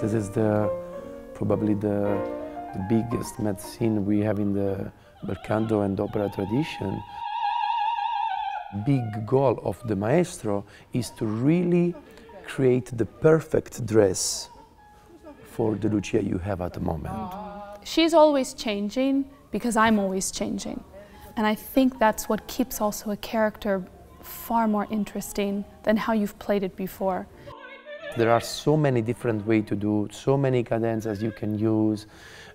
This is the probably the, the biggest mad scene we have in the bel canto and opera tradition. Big goal of the maestro is to really create the perfect dress for the Lucia you have at the moment. She's always changing because I'm always changing. And I think that's what keeps also a character far more interesting than how you've played it before. There are so many different ways to do, so many cadences you can use,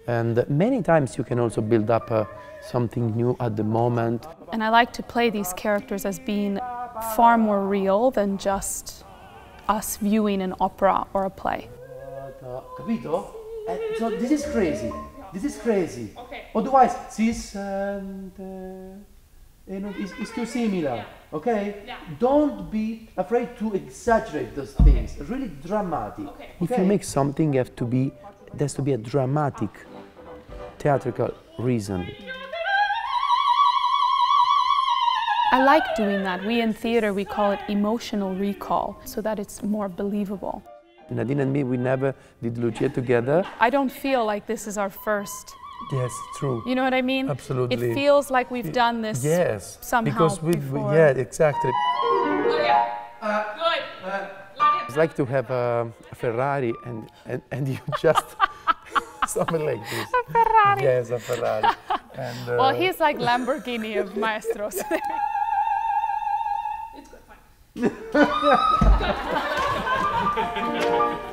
and many times you can also build up uh, something new at the moment. And I like to play these characters as being far more real than just us viewing an opera or a play. Capito? Eh, so this is crazy. This is crazy. Okay. Otherwise, this and uh, Eh, you know, it's, it's too similar. Okay? Yeah. Don't be afraid to exaggerate those things. Really dramatic. Okay. If you make something, you have to be. There has to be a dramatic, theatrical reason. I like doing that. We in theater, we call it emotional recall, so that it's more believable. Nadine and me, we never did Lucia together. I don't feel like this is our first. Yes, true. You know what I mean? Absolutely. It feels like we've done this Yes. somehow because we, we- before. yeah, exactly. Good. It's like to have a, a Ferrari and, and, and you just something like this. A Ferrari. Yes, a Ferrari. And, uh, Well, he's like Lamborghini of maestros. it's good, fine.